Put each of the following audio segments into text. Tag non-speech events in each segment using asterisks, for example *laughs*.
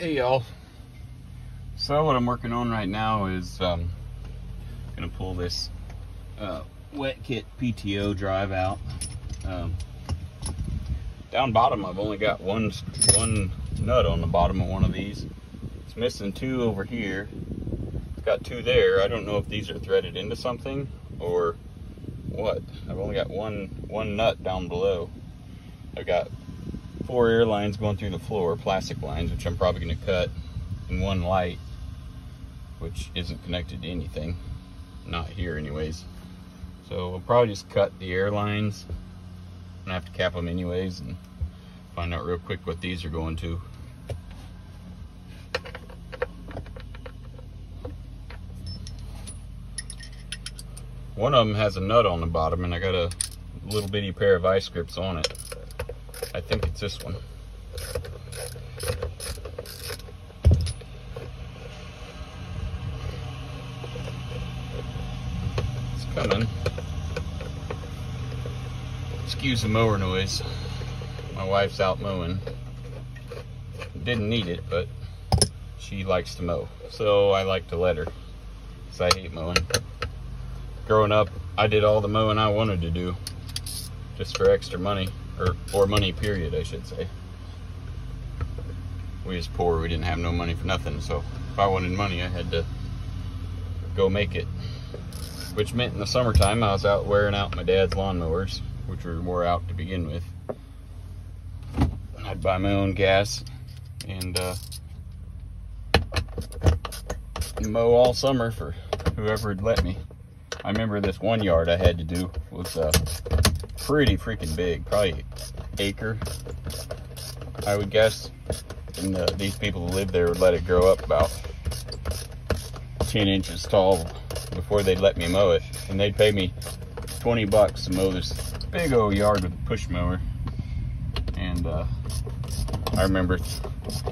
Hey y'all. So what I'm working on right now is um, gonna pull this uh, wet kit PTO drive out. Um, down bottom I've only got one one nut on the bottom of one of these. It's missing two over here. It's got two there. I don't know if these are threaded into something or what. I've only got one one nut down below. I've got four air lines going through the floor, plastic lines, which I'm probably going to cut, and one light, which isn't connected to anything. Not here, anyways. So we'll probably just cut the air lines. I'm going to have to cap them anyways and find out real quick what these are going to. One of them has a nut on the bottom and I got a little bitty pair of vice grips on it. I think it's this one. It's coming. Excuse the mower noise. My wife's out mowing. Didn't need it, but she likes to mow. So I like to let her. Because I hate mowing. Growing up, I did all the mowing I wanted to do. Just for extra money or, or money period, I should say. We was poor, we didn't have no money for nothing, so if I wanted money, I had to go make it. Which meant in the summertime, I was out wearing out my dad's lawnmowers, which were wore out to begin with. I'd buy my own gas and uh, mow all summer for whoever would let me. I remember this one yard I had to do was uh, pretty freaking big, probably acre, I would guess. And uh, these people who live there would let it grow up about 10 inches tall before they'd let me mow it. And they'd pay me 20 bucks to mow this big old yard with a push mower. And uh, I remember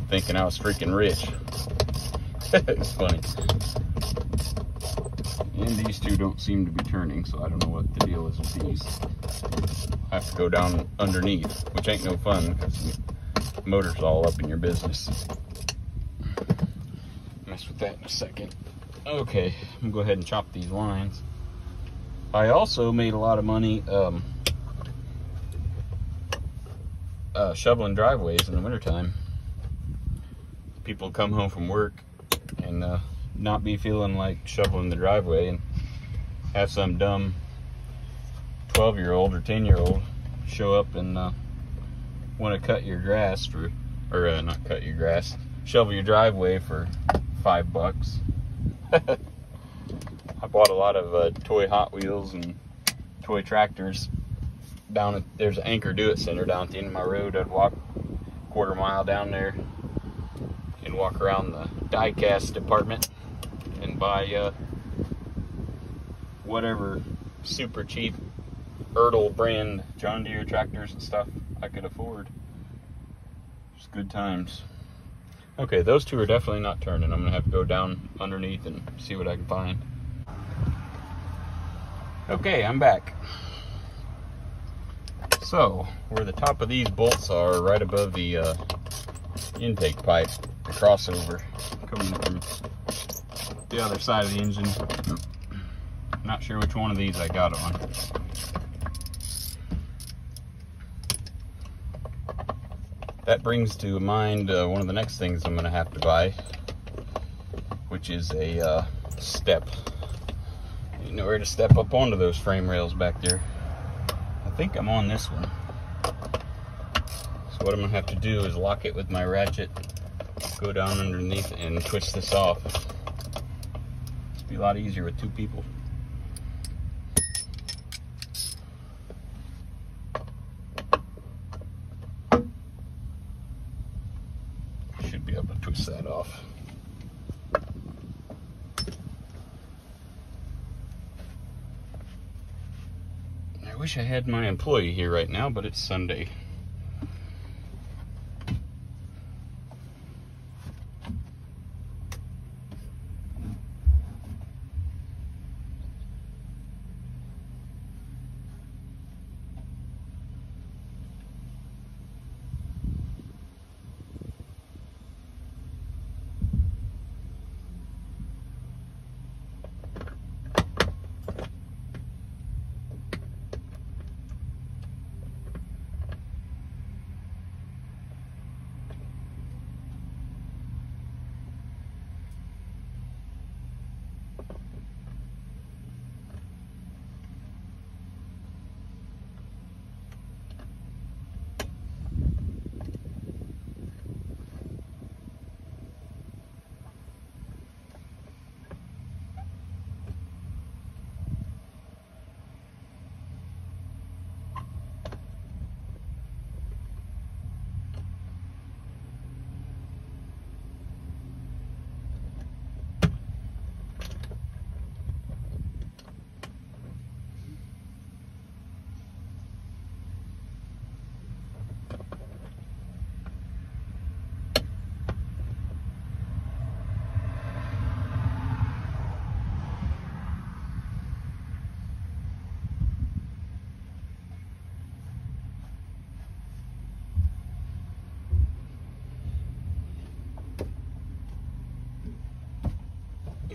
thinking I was freaking rich. *laughs* it's funny. And these two don't seem to be turning, so I don't know what the deal is with these. I have to go down underneath, which ain't no fun because the motor's all up in your business. Mess with that in a second. Okay, I'm gonna go ahead and chop these lines. I also made a lot of money um, uh, shoveling driveways in the wintertime. People come home from work and uh, not be feeling like shoveling the driveway and have some dumb 12 year old or 10 year old show up and uh, want to cut your grass for, or uh, not cut your grass, shovel your driveway for five bucks. *laughs* I bought a lot of uh, toy Hot Wheels and toy tractors down at, there's an Anchor Do It Center down at the end of my road. I'd walk quarter mile down there and walk around the diecast department and buy uh, whatever super cheap Ertl brand John Deere tractors and stuff I could afford. Just good times. Okay, those two are definitely not turning. I'm gonna have to go down underneath and see what I can find. Okay, I'm back. So, where the top of these bolts are, right above the uh, intake pipe, the crossover coming from the other side of the engine. Not sure which one of these I got on. That brings to mind uh, one of the next things I'm going to have to buy, which is a uh, step. You know where to step up onto those frame rails back there. I think I'm on this one. So what I'm going to have to do is lock it with my ratchet, go down underneath and twist this off. Be a lot easier with two people. Should be able to twist that off. I wish I had my employee here right now, but it's Sunday.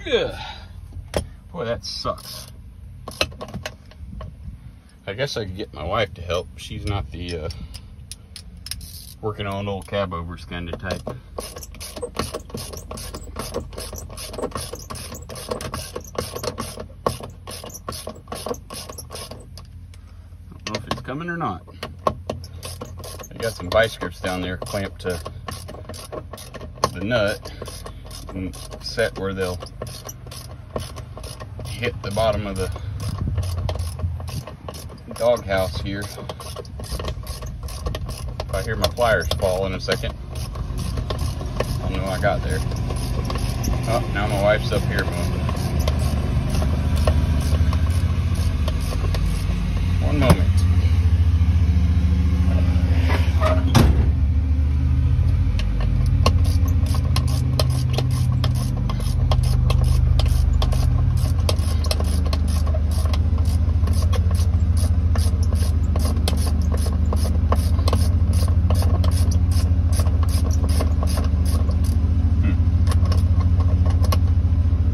Boy, that sucks. I guess I could get my wife to help. She's not the uh, working on old cab overs kind of type. I don't know if it's coming or not. I got some vice grips down there clamped to the nut and set where they'll hit the bottom of the doghouse here. If I hear my pliers fall in a second, I'll know I got there. Oh, now my wife's up here moving. One moment.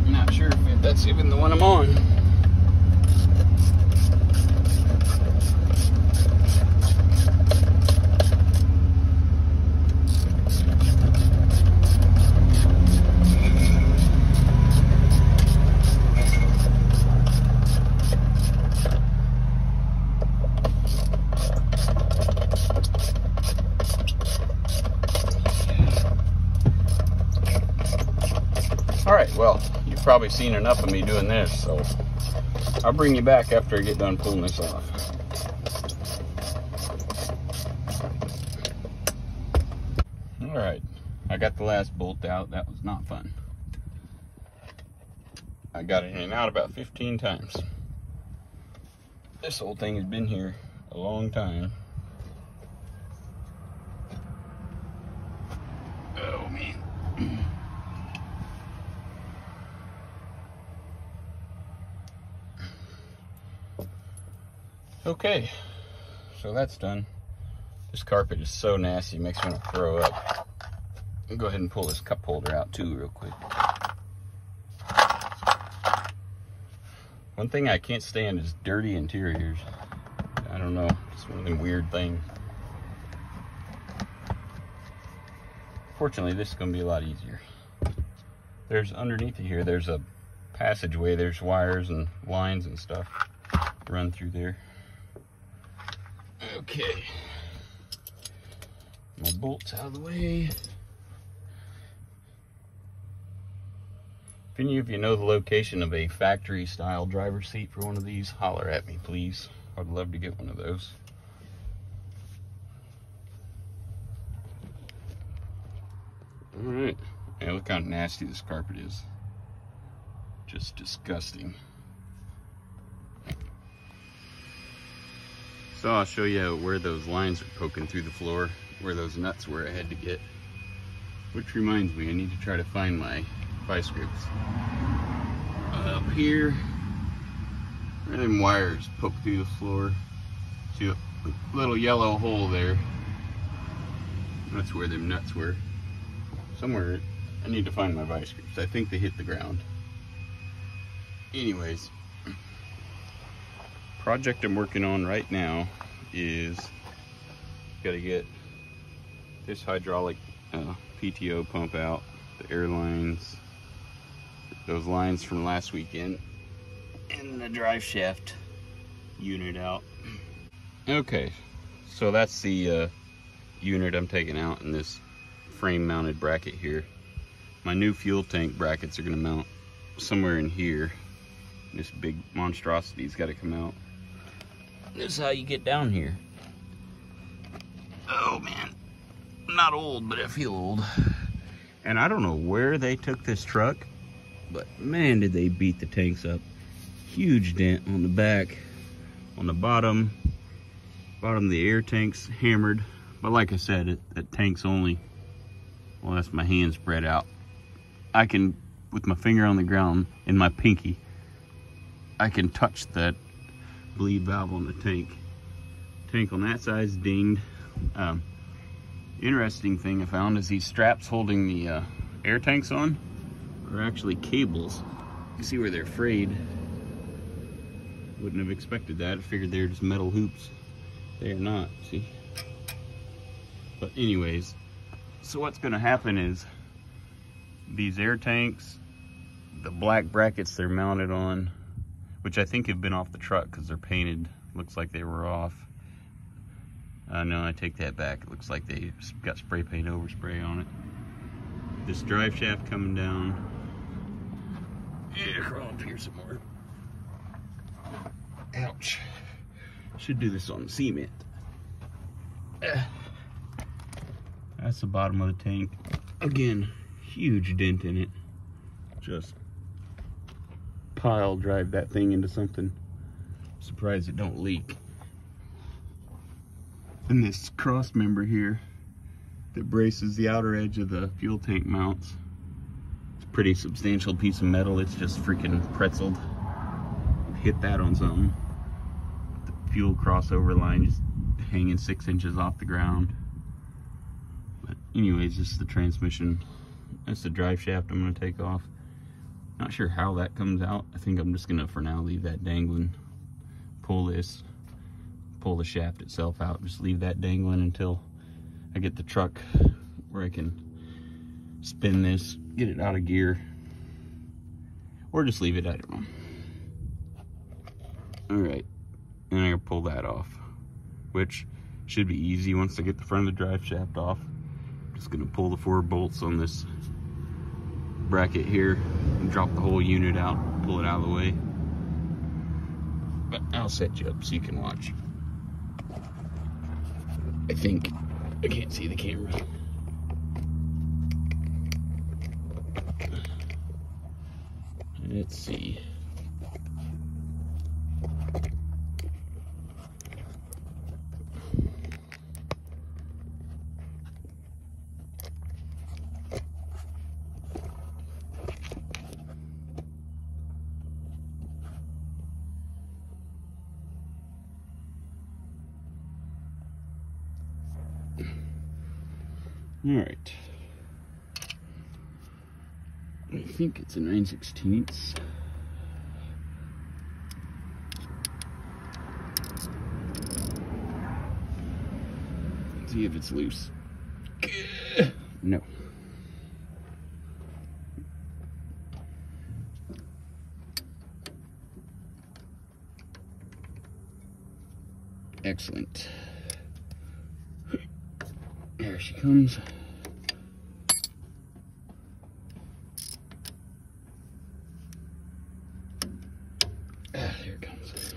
Not sure if that's even the one I'm on. All right, well, you've probably seen enough of me doing this, so I'll bring you back after I get done pulling this off. All right, I got the last bolt out. That was not fun. I got it in and out about 15 times. This old thing has been here a long time. Okay, so that's done. This carpet is so nasty, it makes me want to throw up. I'll go ahead and pull this cup holder out too real quick. One thing I can't stand is dirty interiors. I don't know, it's one of them weird things. Fortunately, this is gonna be a lot easier. There's underneath here, there's a passageway, there's wires and lines and stuff run through there. Okay. My bolts out of the way. If any of you know the location of a factory style driver seat for one of these, holler at me, please. I'd love to get one of those. All right. Yeah, look how nasty this carpet is. Just disgusting. So I'll show you where those lines are poking through the floor, where those nuts were I had to get. Which reminds me, I need to try to find my vice grips. Uh, up here, where them wires poke through the floor. See a little yellow hole there. That's where them nuts were. Somewhere, I need to find my vice grips. I think they hit the ground. Anyways, project I'm working on right now is got to get this hydraulic uh, PTO pump out, the air lines, those lines from last weekend, and the drive shaft unit out. Okay, so that's the uh, unit I'm taking out in this frame mounted bracket here. My new fuel tank brackets are going to mount somewhere in here. This big monstrosity's got to come out. This is how you get down here. Oh man, I'm not old, but I feel old. And I don't know where they took this truck, but man, did they beat the tanks up. Huge dent on the back, on the bottom, bottom of the air tanks hammered. But like I said, it, that tank's only, well, that's my hand spread out. I can, with my finger on the ground and my pinky, I can touch that bleed valve on the tank. Tank on that side's dinged. Um, interesting thing I found is these straps holding the uh, air tanks on are actually cables. You see where they're frayed. Wouldn't have expected that. I figured they're just metal hoops. They are not, see? But anyways, so what's gonna happen is these air tanks, the black brackets they're mounted on, which I think have been off the truck because they're painted. Looks like they were off. Uh, no, I take that back. It looks like they got spray paint overspray on it. This drive shaft coming down. Yeah, crawl up here some more. Ouch. Should do this on cement. Uh, that's the bottom of the tank. Again, huge dent in it. Just pile drive that thing into something. Surprised it don't leak. And this cross member here that braces the outer edge of the fuel tank mounts. It's a pretty substantial piece of metal. It's just freaking pretzeled. Hit that on something. The fuel crossover line just hanging six inches off the ground. But anyways, this is the transmission. That's the drive shaft I'm gonna take off. Not sure how that comes out. I think I'm just gonna, for now, leave that dangling. Pull this, pull the shaft itself out. Just leave that dangling until I get the truck where I can spin this, get it out of gear. Or just leave it, I don't know. All right, and I'm gonna pull that off, which should be easy once I get the front of the drive shaft off. Just gonna pull the four bolts on this bracket here and drop the whole unit out, pull it out of the way. But I'll set you up so you can watch. I think I can't see the camera. Let's see. Think it's a 9 16ths. See if it's loose. No. Excellent. There she comes. Ah, here it comes.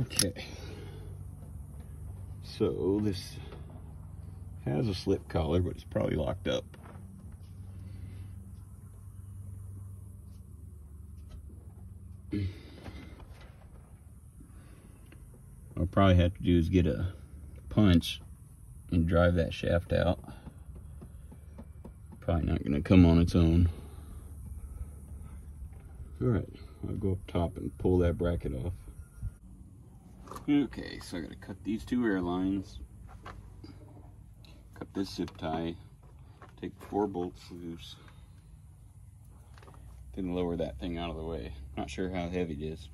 Okay. So this has a slip collar, but it's probably locked up. I'll probably have to do is get a punch and drive that shaft out. Probably not gonna come on its own. All right, I'll go up top and pull that bracket off. Okay, so I gotta cut these two air lines, cut this zip tie, take four bolts loose, then lower that thing out of the way. Not sure how heavy it is.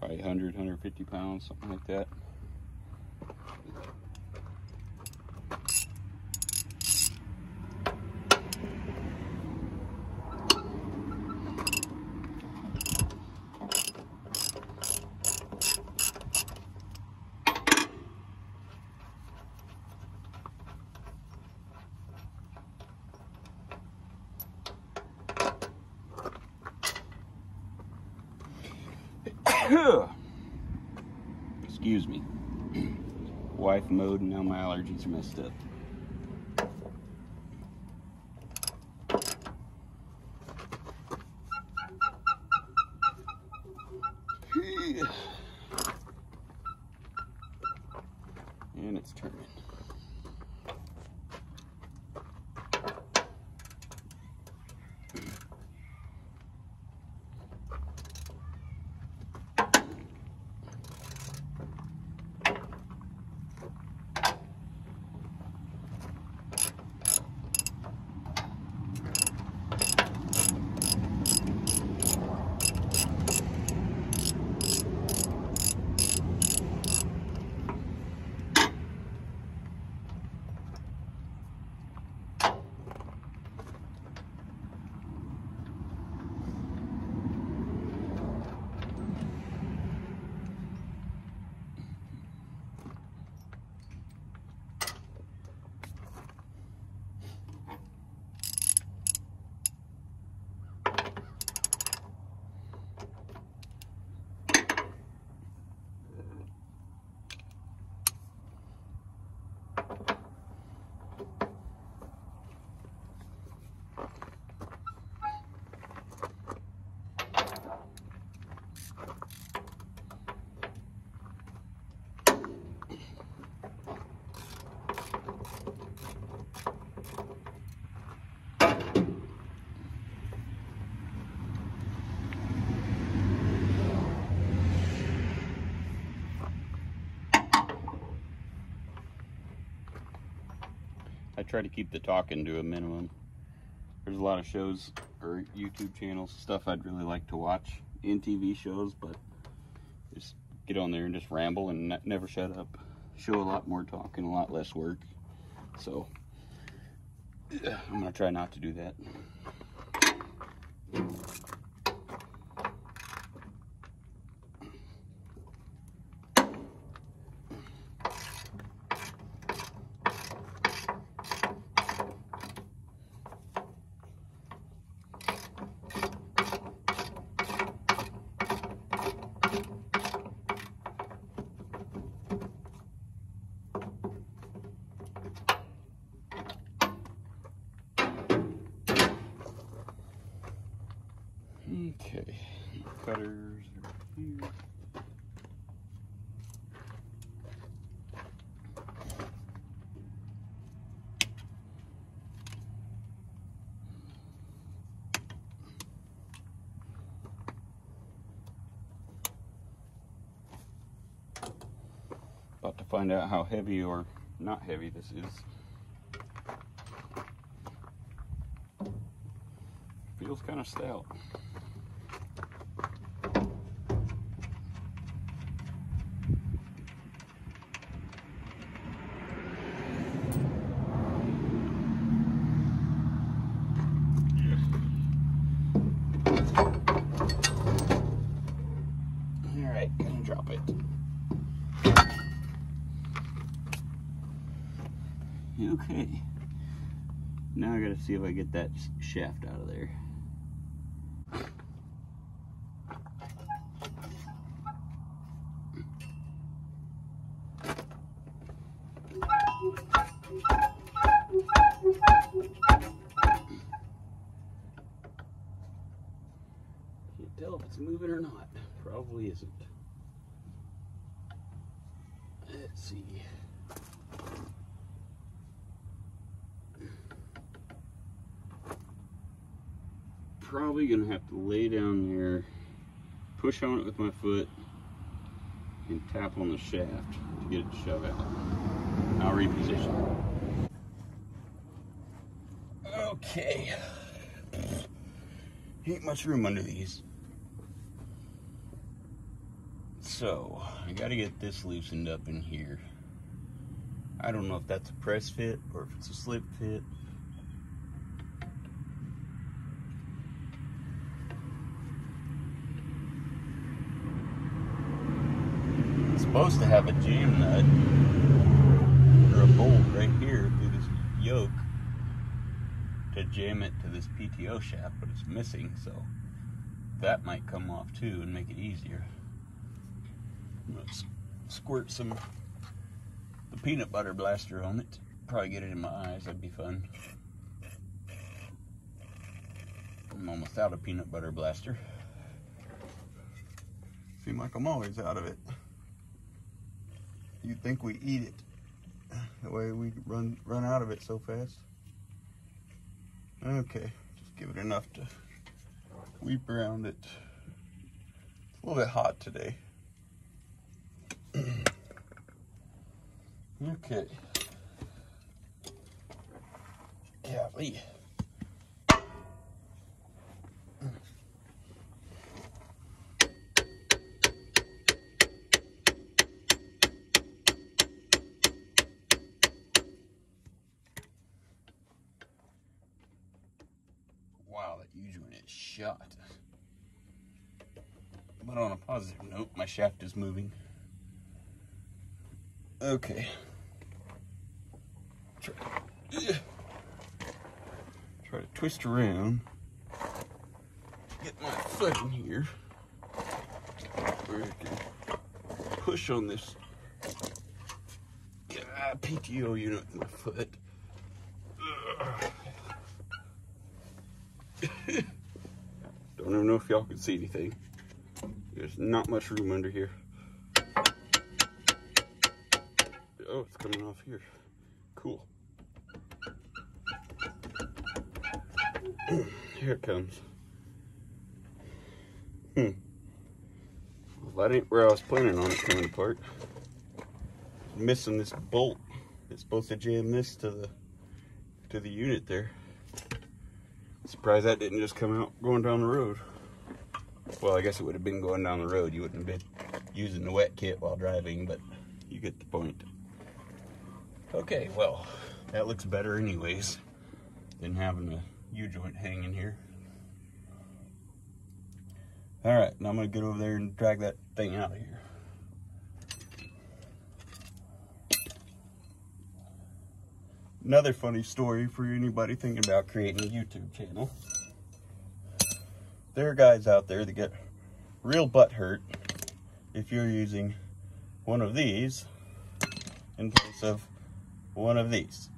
Probably 100, 150 pounds, something like that. Excuse me. Wife mowed, and now my allergies are messed up. And it's turning. Try to keep the talking to a minimum. There's a lot of shows or YouTube channels, stuff I'd really like to watch in TV shows, but just get on there and just ramble and never shut up. Show a lot more talk and a lot less work. So I'm gonna try not to do that. Okay, cutters are here. About to find out how heavy or not heavy this is. Feels kind of stout. Okay. Now I gotta see if I get that shaft out of there. Probably gonna have to lay down there, push on it with my foot, and tap on the shaft to get it to shove out. I'll reposition. Okay. Ain't much room under these. So, I gotta get this loosened up in here. I don't know if that's a press fit or if it's a slip fit. Supposed to have a jam nut or a bolt right here through this yoke to jam it to this PTO shaft, but it's missing, so that might come off too and make it easier. Let's squirt some the peanut butter blaster on it. Probably get it in my eyes, that'd be fun. I'm almost out of peanut butter blaster. Seem like I'm always out of it you'd think we eat it the way we run run out of it so fast. Okay, just give it enough to weep around it. It's a little bit hot today. *clears throat* okay. Yeah, Lee. But on a positive note, my shaft is moving. Okay. Try, try to twist around. Get my foot in here. Where I can push on this PTO unit with my foot. Don't even know if y'all can see anything. There's not much room under here. Oh, it's coming off here. Cool. *clears throat* here it comes. Hmm. Well, that ain't where I was planning on it coming apart. Missing this bolt. It's supposed to jam this to the to the unit there. Surprised that didn't just come out going down the road. Well, I guess it would have been going down the road. You wouldn't have been using the wet kit while driving, but you get the point. Okay, well, that looks better anyways than having a U-joint hanging here. All right, now I'm gonna get over there and drag that thing out of here. Another funny story for anybody thinking about creating a YouTube channel. There are guys out there that get real butt hurt if you're using one of these in place of one of these.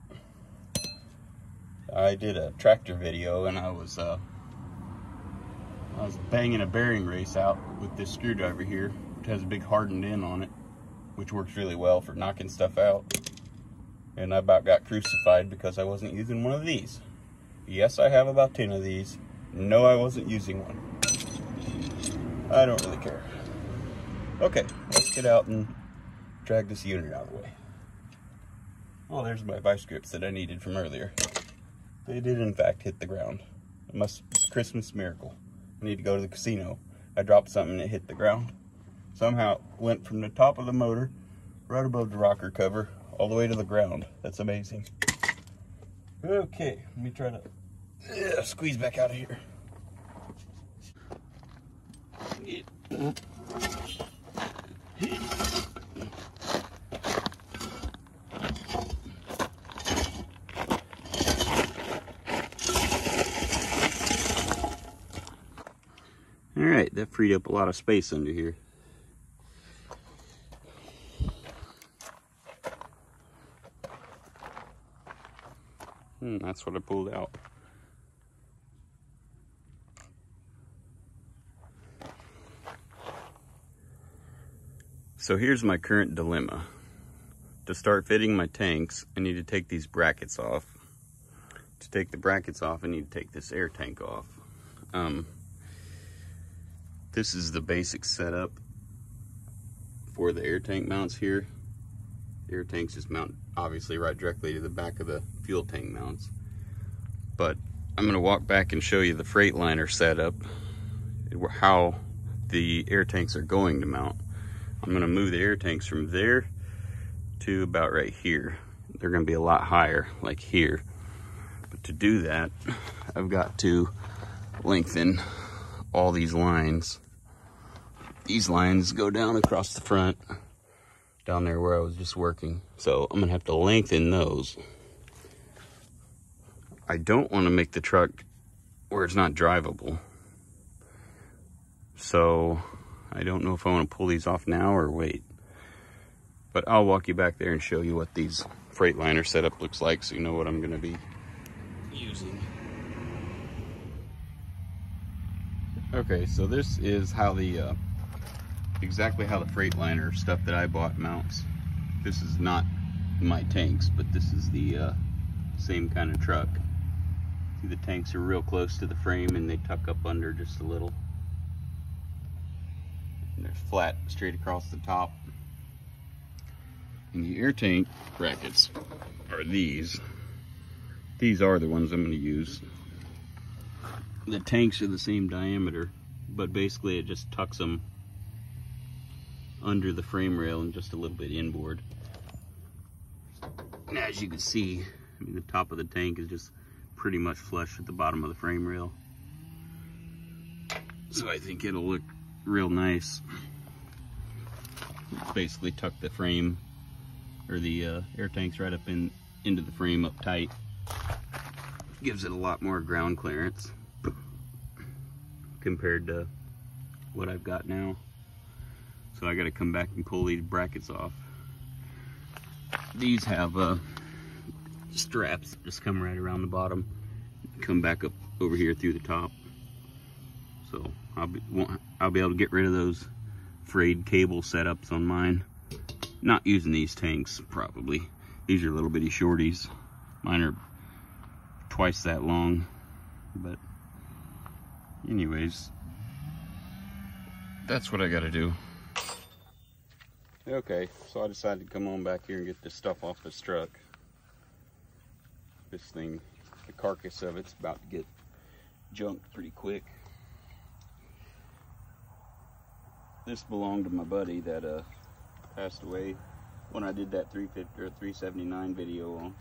I did a tractor video and I was uh, I was banging a bearing race out with this screwdriver here. It has a big hardened end on it, which works really well for knocking stuff out. And I about got crucified because I wasn't using one of these. Yes, I have about 10 of these. No, I wasn't using one. I don't really care. Okay, let's get out and drag this unit out of the way. Oh, there's my vice grips that I needed from earlier. They did in fact hit the ground. It must it's a Christmas miracle. I need to go to the casino. I dropped something and it hit the ground. Somehow it went from the top of the motor right above the rocker cover all the way to the ground. That's amazing. Okay, let me try to yeah, squeeze back out of here. All right, that freed up a lot of space under here. Hmm, that's what I pulled out. So here's my current dilemma. To start fitting my tanks, I need to take these brackets off. To take the brackets off, I need to take this air tank off. Um, this is the basic setup for the air tank mounts here. The air tanks just mount obviously right directly to the back of the fuel tank mounts. But I'm gonna walk back and show you the Freightliner setup, how the air tanks are going to mount. I'm gonna move the air tanks from there to about right here. They're gonna be a lot higher, like here. But to do that, I've got to lengthen all these lines these lines go down across the front down there where I was just working. So I'm gonna have to lengthen those. I don't wanna make the truck where it's not drivable. So I don't know if I wanna pull these off now or wait. But I'll walk you back there and show you what these Freightliner setup looks like so you know what I'm gonna be using. Okay, so this is how the uh, exactly how the Freightliner stuff that I bought mounts. This is not my tanks, but this is the uh, same kind of truck. See the tanks are real close to the frame and they tuck up under just a little. They're flat straight across the top. And the air tank brackets are these. These are the ones I'm going to use. The tanks are the same diameter, but basically it just tucks them under the frame rail and just a little bit inboard. And as you can see, I mean, the top of the tank is just pretty much flush with the bottom of the frame rail. So I think it'll look real nice. Basically tuck the frame or the uh, air tanks right up in into the frame up tight. Gives it a lot more ground clearance compared to what I've got now. So I gotta come back and pull these brackets off. These have uh, straps that just come right around the bottom, come back up over here through the top. So I'll be, I'll be able to get rid of those frayed cable setups on mine. Not using these tanks, probably. These are little bitty shorties. Mine are twice that long, but anyways, that's what I gotta do. Okay, so I decided to come on back here and get this stuff off this truck. this thing, the carcass of it's about to get junked pretty quick. This belonged to my buddy that uh, passed away when I did that 350 or 379 video on.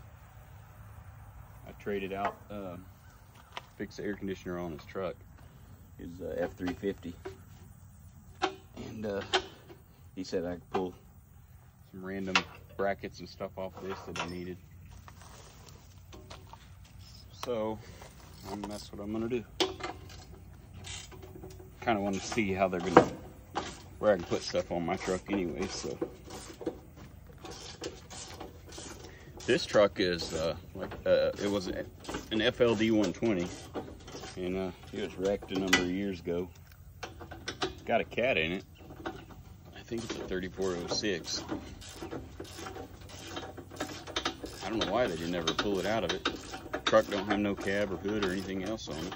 I traded out, uh, fixed the air conditioner on his truck, his uh, F350, and uh, he said I could pull some random brackets and stuff off this that I needed. So that's what I'm gonna do. Kind of want to see how they're gonna, where I can put stuff on my truck anyway. So this truck is uh, like uh, it was an FLD 120, and uh, it was wrecked a number of years ago. Got a cat in it. I think it's a 3406. I don't know why they didn't ever pull it out of it truck don't have no cab or hood or anything else on it.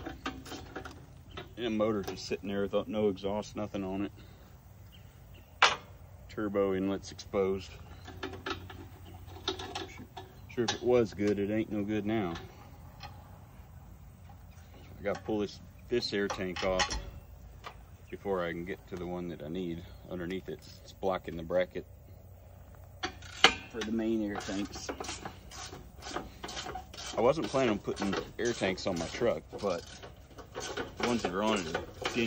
And the motor just sitting there without no exhaust, nothing on it. Turbo inlet's exposed. Sure, if it was good, it ain't no good now. I gotta pull this, this air tank off before I can get to the one that I need underneath it. It's blocking the bracket for the main air tanks. I wasn't planning on putting air tanks on my truck, but the ones that are on it are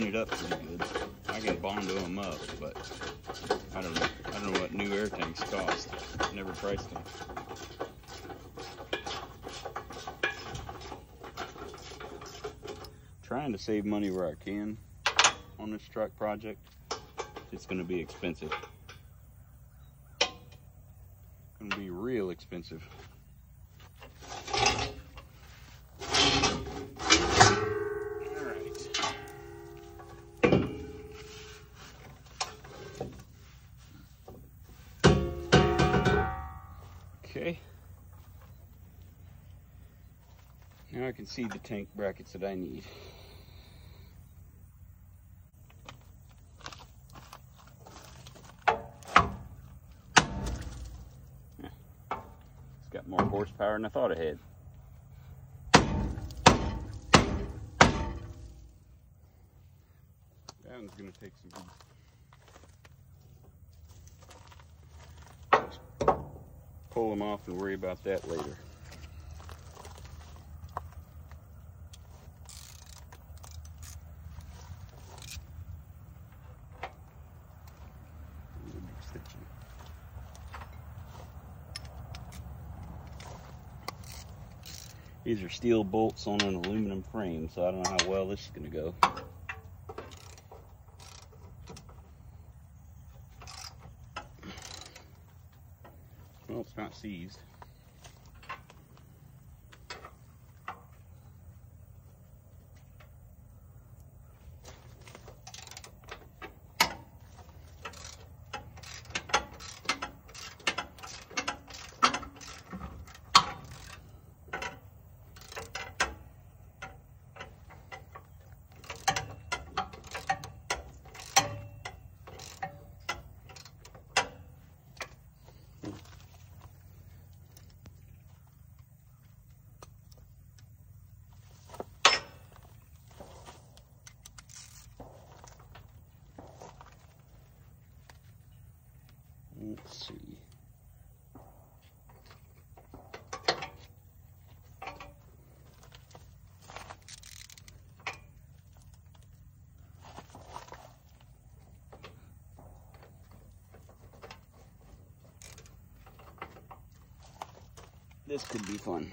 it up pretty good. I can bond them up, but I don't know. I don't know what new air tanks cost. Never priced them. Trying to save money where I can on this truck project. It's going to be expensive. Going to be real expensive. Can see the tank brackets that I need. It's got more horsepower than I thought it had. That one's gonna take some pull them off and worry about that later. These are steel bolts on an aluminum frame, so I don't know how well this is going to go. Well, it's not seized. Let's see. This could be fun.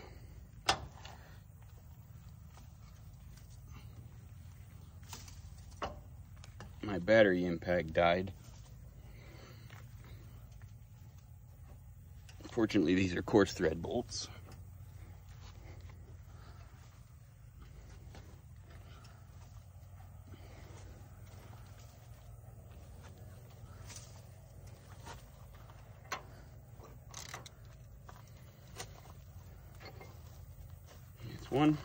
My battery impact died. Fortunately, these are coarse thread bolts. It's one.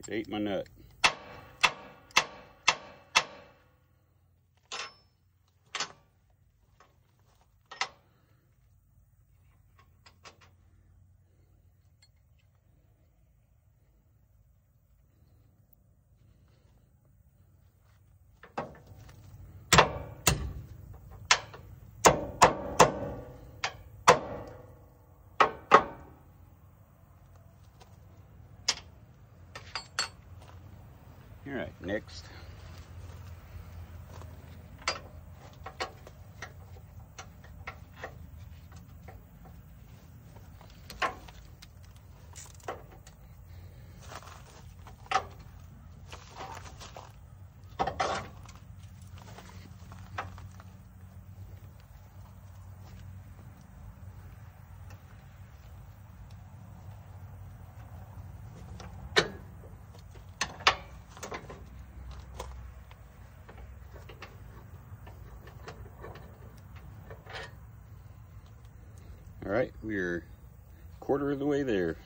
It ate my nut. All right, next. All right, we're quarter of the way there.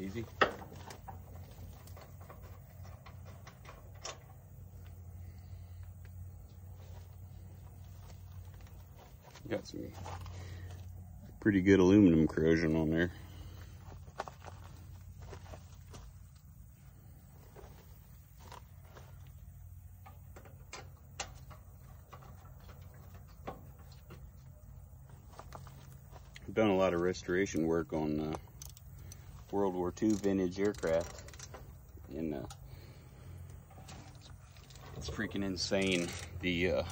Easy. Got some pretty good aluminum corrosion on there. I've done a lot of restoration work on uh, World War II vintage aircraft, and uh, it's freaking insane the uh,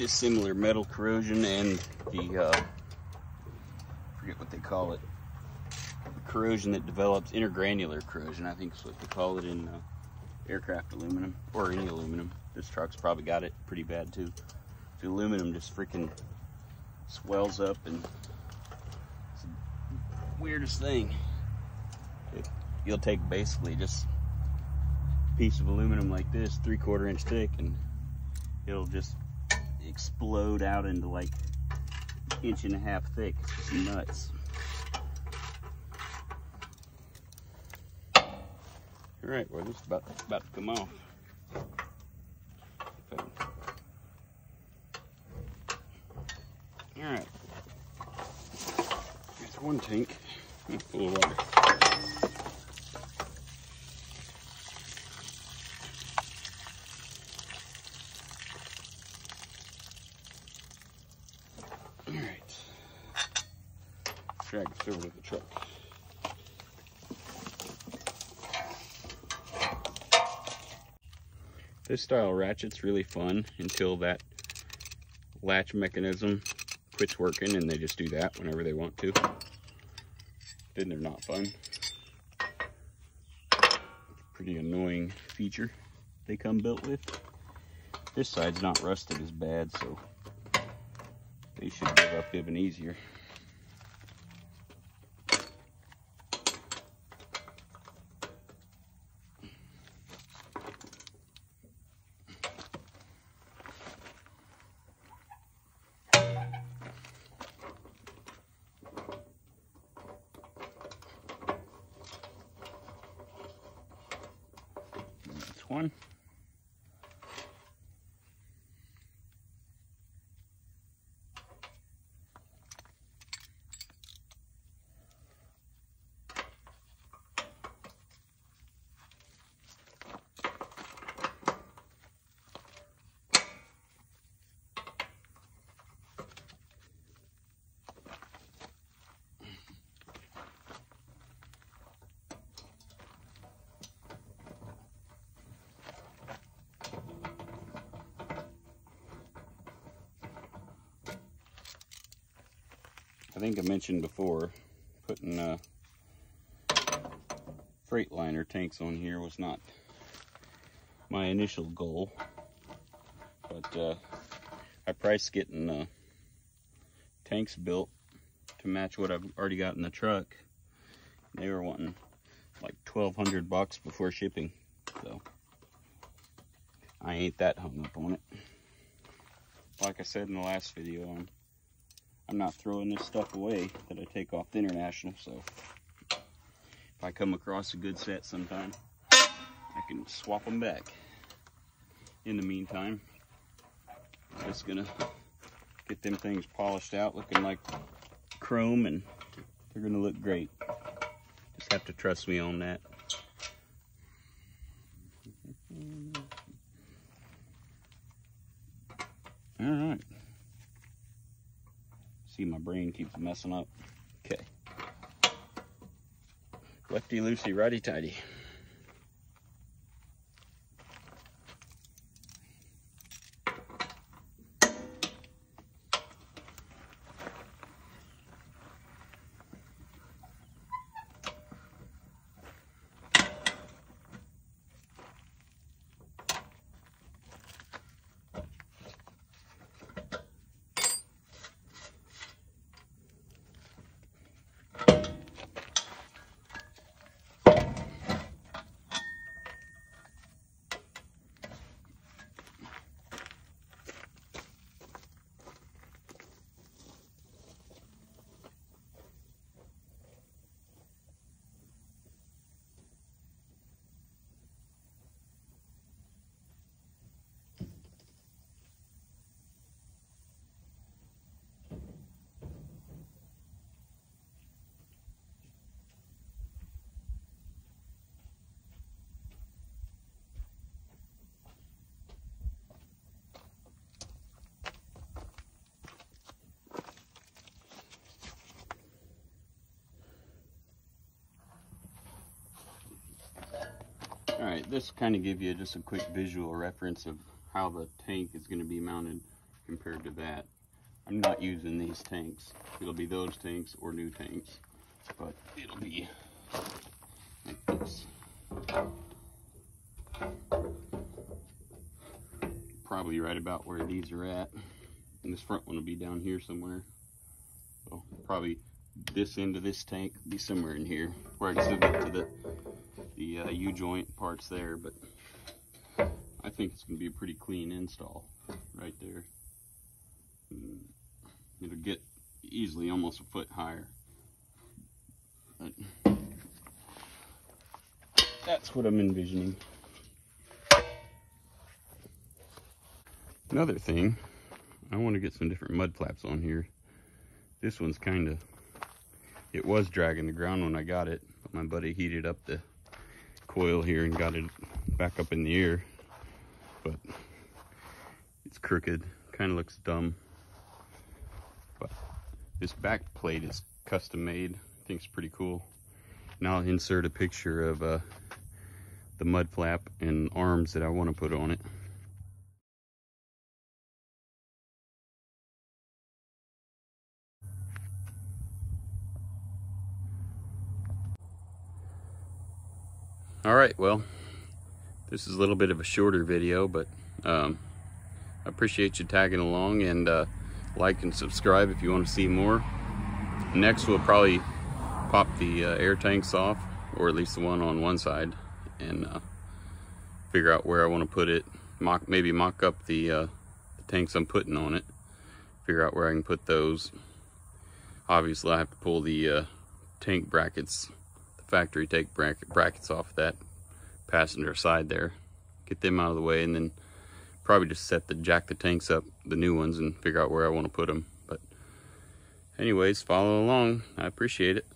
dissimilar metal corrosion and the uh, forget what they call it. Corrosion that develops intergranular corrosion I think is what they call it in uh, aircraft aluminum or any aluminum. This truck's probably got it pretty bad too. The aluminum just freaking swells up and it's the weirdest thing. It- you'll take basically just a piece of aluminum like this three quarter inch thick and it'll just explode out into like inch and a half thick. Nuts. All right, well, this is about, about to come off. All right. Here's one tank full of water. All right. Drag this over to the truck. This style ratchet's really fun until that latch mechanism quits working and they just do that whenever they want to. Then they're not fun. Pretty annoying feature they come built with. This side's not rusted as bad, so they should give up even easier. That's one. I think I mentioned before, putting uh, Freightliner tanks on here was not my initial goal. But uh, I priced getting uh, tanks built to match what I've already got in the truck. They were wanting like 1200 bucks before shipping. So I ain't that hung up on it. Like I said in the last video, I'm, I'm not throwing this stuff away that I take off the international. So if I come across a good set sometime, I can swap them back. In the meantime, I'm just gonna get them things polished out looking like chrome and they're gonna look great. Just have to trust me on that. All right. See, my brain keeps messing up. Okay. Lefty loosey, righty tighty. All right, this kind of give you just a quick visual reference of how the tank is going to be mounted compared to that. I'm not using these tanks. It'll be those tanks or new tanks, but it'll be like this. Probably right about where these are at. And this front one will be down here somewhere. So probably this end of this tank will be somewhere in here where I can still get to the uh, U-joint parts there, but I think it's going to be a pretty clean install right there. Mm, it'll get easily almost a foot higher. But that's what I'm envisioning. Another thing, I want to get some different mud flaps on here. This one's kind of, it was dragging the ground when I got it, but my buddy heated up the coil here and got it back up in the air. But it's crooked, kind of looks dumb. But this back plate is custom made. I think it's pretty cool. Now I'll insert a picture of uh, the mud flap and arms that I want to put on it. All right, well, this is a little bit of a shorter video, but um, I appreciate you tagging along and uh, like and subscribe if you want to see more. Next, we'll probably pop the uh, air tanks off, or at least the one on one side, and uh, figure out where I want to put it. Mock, maybe mock up the, uh, the tanks I'm putting on it. Figure out where I can put those. Obviously, I have to pull the uh, tank brackets factory take brackets off that passenger side there. Get them out of the way and then probably just set the jack the tanks up, the new ones, and figure out where I want to put them. But anyways, follow along. I appreciate it.